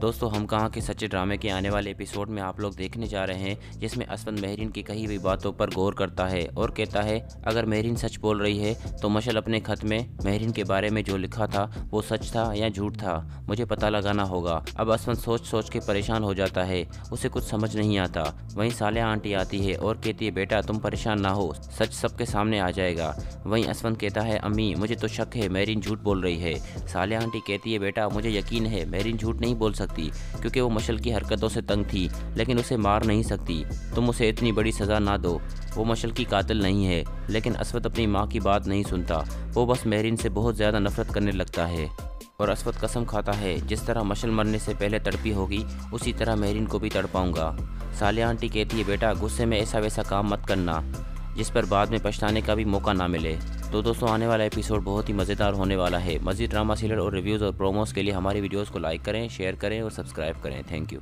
दोस्तों, हम कहाँ के सच्चे ड्रामे के आने वाले एपिसोड में आप लोग देखने जा रहे हैं, जिसमें असवंत महरीन की कही हुई बातों पर गौर करता है और कहता है, अगर महरीन सच बोल रही है तो मशल अपने खत में महरीन के बारे में जो लिखा था, वो सच था या झूठ था? मुझे पता लगाना होगा। अब असवंत सोच सोच के परेशान हो जाता है, उसे कुछ समझ नहीं आता। वहीं सालिया आंटी आती है और कहती है, बेटा, तुम परेशान ना हो, सच सबके सामने आ जाएगा। वहीं असवंत कहता है, अम्मी, मुझे तो शक है, महरीन झूठ बोल रही है। सालिया आंटी कहती है, बेटा, मुझे यकीन है, महरीन झूठ नहीं बोल सकती। क्योंकि वो मशल की हरकतों से तंग थी, लेकिन उसे मार नहीं सकती। तुम उसे इतनी बड़ी सज़ा ना दो। वो मशल की कातिल नहीं है, लेकिन असवद अपनी माँ की बात नहीं सुनता। वो बस महरीन से बहुत ज़्यादा नफरत करने लगता है। और असवद कसम खाता है, जिस तरह मशल मरने से पहले तड़पी होगी, उसी तरह महरीन को भी तड़पाऊँगा सालिया आंटी कहती है, बेटा, गुस्से में ऐसा वैसा काम मत करना, जिस पर बाद में पछताने का भी मौका ना मिले। तो दोस्तों, आने वाला एपिसोड बहुत ही मज़ेदार होने वाला है। मज़ीद ड्रामा सीरियल और रिव्यूज़ और प्रोमोस के लिए हमारी वीडियोज़ को लाइक करें शेयर करें और सब्सक्राइब करें। Thank you